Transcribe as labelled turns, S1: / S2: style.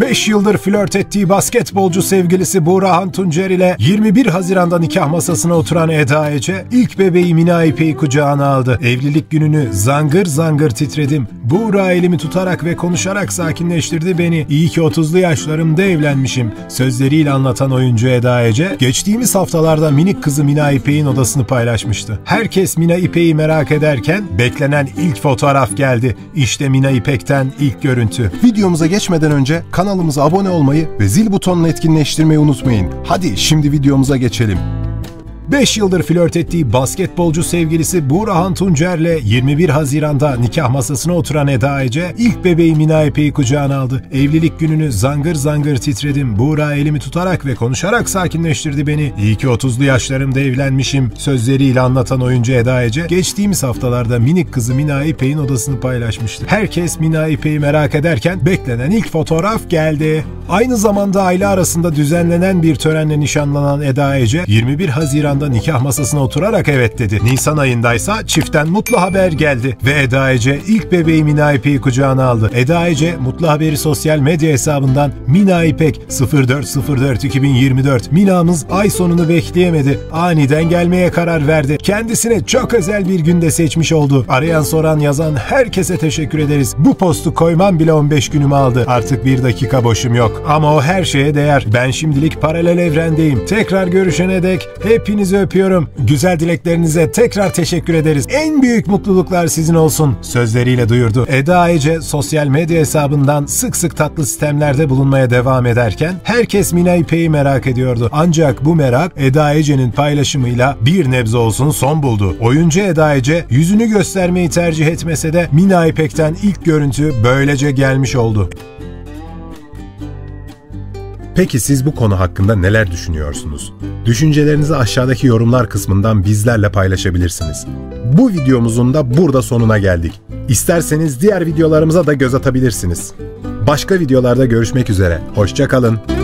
S1: 5 yıldır flört ettiği basketbolcu sevgilisi Buğra Tuncer ile 21 Haziran'da nikah masasına oturan Eda Ece, ilk bebeği Mina İpek'i kucağına aldı. Evlilik gününü zangır zangır titredim. Buğra elimi tutarak ve konuşarak sakinleştirdi beni. İyi ki 30'lu yaşlarımda evlenmişim. Sözleriyle anlatan oyuncu Eda Ece, geçtiğimiz haftalarda minik kızı Mina İpek'in odasını paylaşmıştı. Herkes Mina İpek'i merak ederken beklenen ilk fotoğraf geldi. İşte Mina İpek'ten ilk görüntü.
S2: Videomuza geçmeden önce kanalımıza abone olmayı ve zil butonunu etkinleştirmeyi unutmayın. Hadi şimdi videomuza geçelim.
S1: 5 yıldır flört ettiği basketbolcu sevgilisi Buğrahan Tuncer'le 21 Haziran'da nikah masasına oturan Eda Ece ilk bebeği Mina İpek'i kucağına aldı. Evlilik gününü zangır zangır titredim. Buğra elimi tutarak ve konuşarak sakinleştirdi beni. İyi ki 30'lu yaşlarımda evlenmişim sözleriyle anlatan oyuncu Eda Ece geçtiğimiz haftalarda minik kızı Mina İpek'in odasını paylaşmıştı. Herkes Mina İpek'i merak ederken beklenen ilk fotoğraf geldi. Aynı zamanda aile arasında düzenlenen bir törenle nişanlanan Eda Ece 21 Haziran'da nikah masasına oturarak evet dedi. Nisan ayındaysa çiftten mutlu haber geldi ve Eda Ece ilk bebeği Mina İpek'i kucağına aldı. Eda Ece mutlu haberi sosyal medya hesabından Mina İpek 0404 2024 Mina'mız ay sonunu bekleyemedi. Aniden gelmeye karar verdi. Kendisine çok özel bir günde seçmiş oldu. Arayan soran yazan herkese teşekkür ederiz. Bu postu koymam bile 15 günümü aldı. Artık bir dakika boşum Ama o her şeye değer. Ben şimdilik paralel evrendeyim. Tekrar görüşene dek hepinizi öpüyorum. Güzel dileklerinize tekrar teşekkür ederiz. En büyük mutluluklar sizin olsun sözleriyle duyurdu. Eda Ece sosyal medya hesabından sık sık tatlı sistemlerde bulunmaya devam ederken herkes Mina İpek'i merak ediyordu. Ancak bu merak Eda Ece'nin paylaşımıyla bir nebze olsun son buldu. Oyuncu Eda Ece yüzünü göstermeyi tercih etmese de Mina İpek'ten ilk görüntü böylece gelmiş oldu.
S2: Peki siz bu konu hakkında neler düşünüyorsunuz? Düşüncelerinizi aşağıdaki yorumlar kısmından bizlerle paylaşabilirsiniz. Bu videomuzun da burada sonuna geldik. İsterseniz diğer videolarımıza da göz atabilirsiniz. Başka videolarda görüşmek üzere. Hoşçakalın.